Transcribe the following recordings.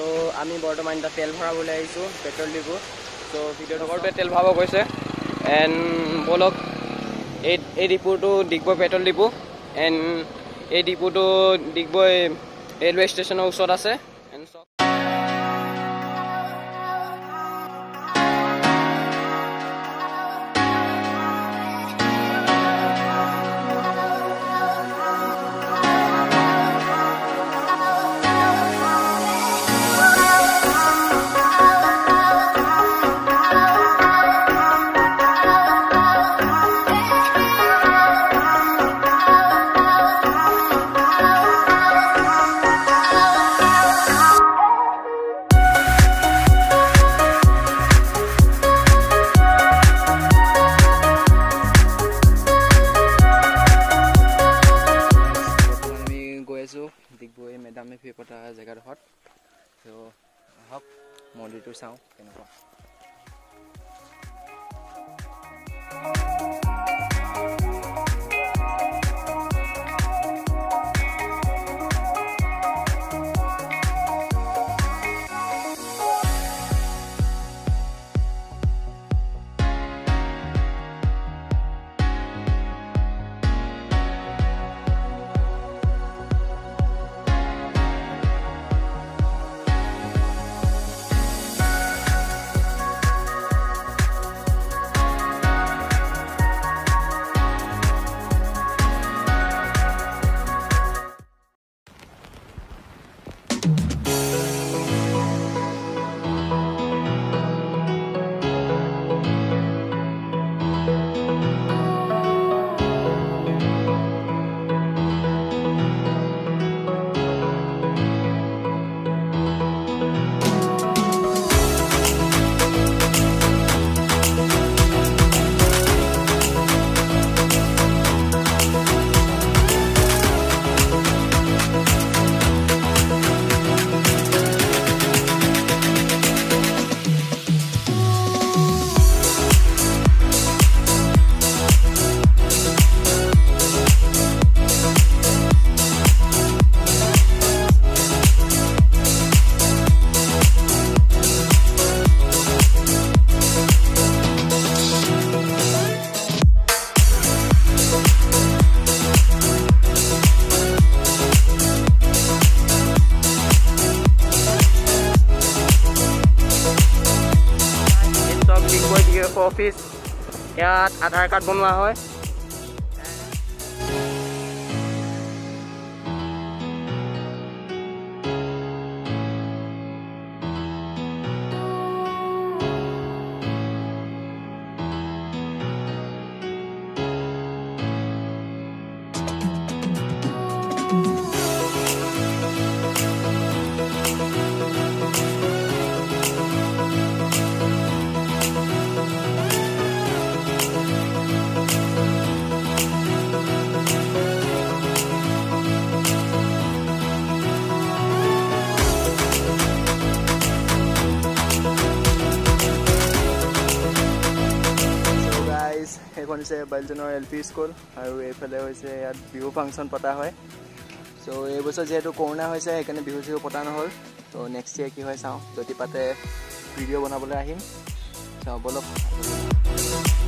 চ' আমি বৰ্তমান এতিয়া তেল ভৰাবলৈ আহিছোঁ পেট্ৰল ডিপু চ' ভিডিঅ'টো লগৰটোৱে তেল ভৰাব গৈছে। এণ্ড ব'লক এই এই ডিপুটো ডিগবৈ পেট্ৰল ডিপু। এণ্ড এই ডিপুটো ডিগবৈ ৰেলৱে ষ্টেচনৰ ওচৰত আছে। এণ্ড মেডাম মেফি পতা জেগাডোখৰত। ত' আহক মন্দিৰটো চাওঁ কেনেকুৱা। অফিচ। ইয়াত আধাৰ কাৰ্ড বনোৱা হয়। হৈছে বাইলজনৰ এল পি স্কুল আৰু এইফালে হৈছে ইয়াত বিহু ফাংচন পতা হয়। চ' এইবছৰ যিহেতু কৰোণা হৈছে সেইকাৰণে বিহু চিহু পতা নহ'ল। ত' নেক্সট ইয়েৰ কি হয় চাওঁ যদি পাতে ভিডিঅ' বনাবলৈ আহিম। চাওঁ ব'লক।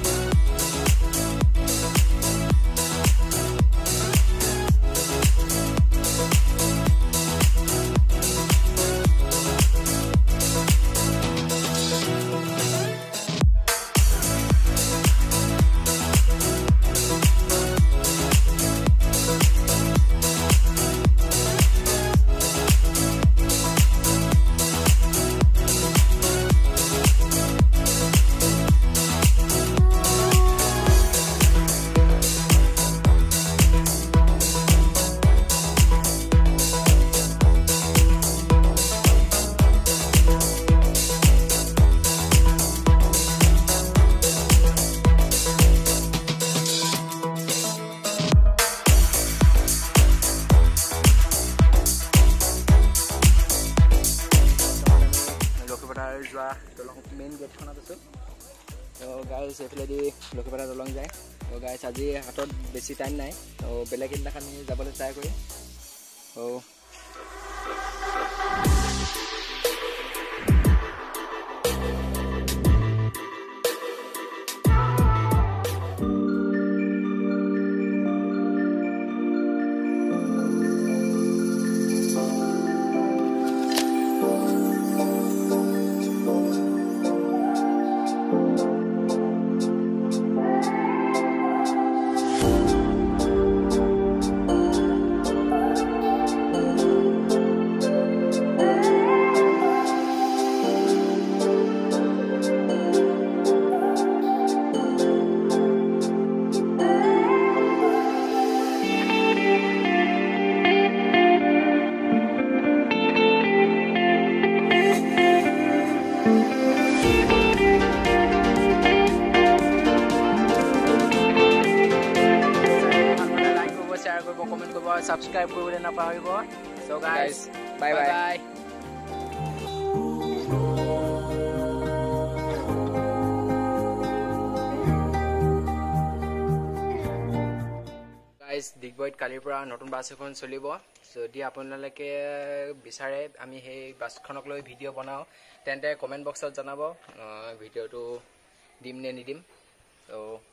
যোৱা দলং মেইন গেটখনত আছোঁ। তো গাইজ এইফালেদি লক্ষীপাতা দলং যায়। তো গাইজ আজি হাতত বেছি টাইম নাই। তো বেলেগ এদিনাখন যাবলৈ ট্ৰাই কৰিম। তো ছাবস্ক্ৰাইব কৰিবলৈ নাপাহৰিব চ' গাইজ বাই বাই গাইজ ডিগবৈত কালিৰ পৰা নতুন বাছ এখন চলিব। যদি আপোনালোকে বিচাৰে আমি সেই বাছখনক লৈ ভিডিঅ' বনাওঁ তেন্তে কমেণ্ট বক্সত জনাব। ভিডিঅ'টো দিম নে নিদিম। ত'